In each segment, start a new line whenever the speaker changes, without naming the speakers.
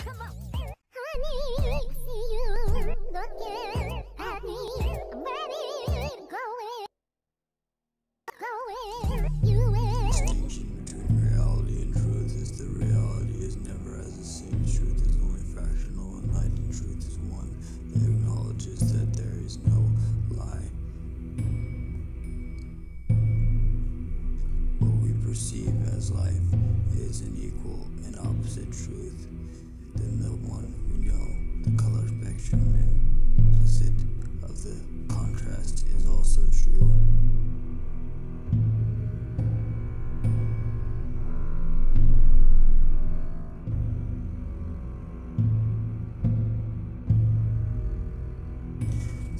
Between reality and truth is reality is never as the same truth is only fractional truth is one that acknowledges that there is no lie. What we perceive as life is an equal and opposite truth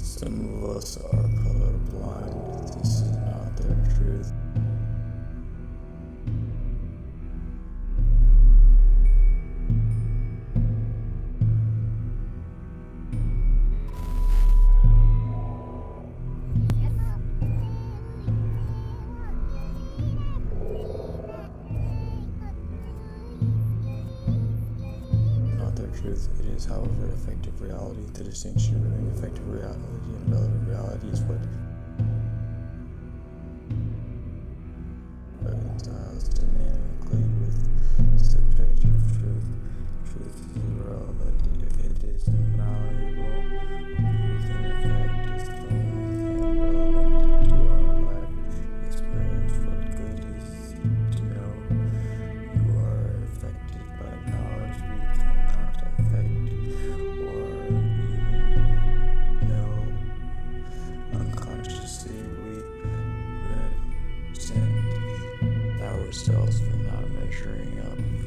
Some of us are colorblind. This is not their truth. truth. It is, however, effective reality. The distinction between effective reality and relative reality is what reconciles dynamically with. ourselves for not measuring up.